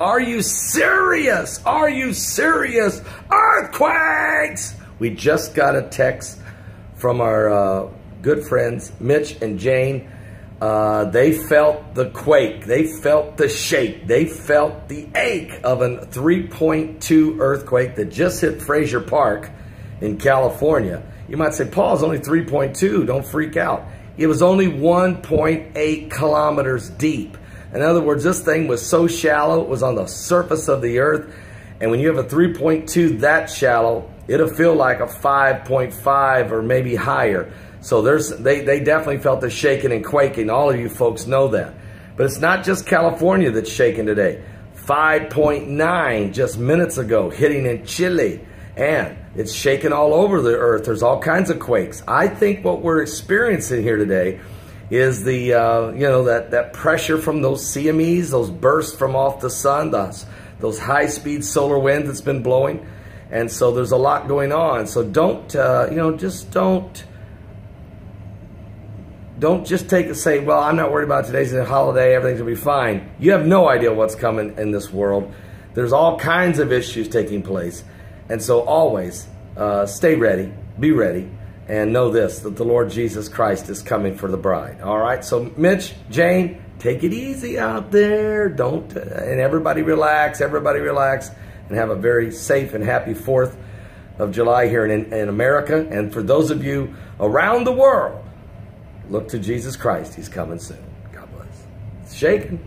Are you serious? Are you serious? Earthquakes! We just got a text from our uh, good friends, Mitch and Jane. Uh, they felt the quake. They felt the shake. They felt the ache of a 3.2 earthquake that just hit Frazier Park in California. You might say, Paul's only 3.2. Don't freak out. It was only 1.8 kilometers deep. In other words, this thing was so shallow, it was on the surface of the earth. And when you have a 3.2 that shallow, it'll feel like a 5.5 or maybe higher. So there's they, they definitely felt the shaking and quaking. All of you folks know that. But it's not just California that's shaking today. 5.9 just minutes ago, hitting in Chile. And it's shaking all over the earth. There's all kinds of quakes. I think what we're experiencing here today is the, uh, you know, that, that pressure from those CMEs, those bursts from off the sun, those, those high-speed solar winds that's been blowing. And so there's a lot going on. So don't, uh, you know, just don't don't just take and say, well, I'm not worried about today's holiday, everything's gonna be fine. You have no idea what's coming in this world. There's all kinds of issues taking place. And so always uh, stay ready, be ready, and know this, that the Lord Jesus Christ is coming for the bride. All right, so Mitch, Jane, take it easy out there. Don't, and everybody relax, everybody relax, and have a very safe and happy 4th of July here in, in America. And for those of you around the world, Look to Jesus Christ. He's coming soon. God bless. It's shaking.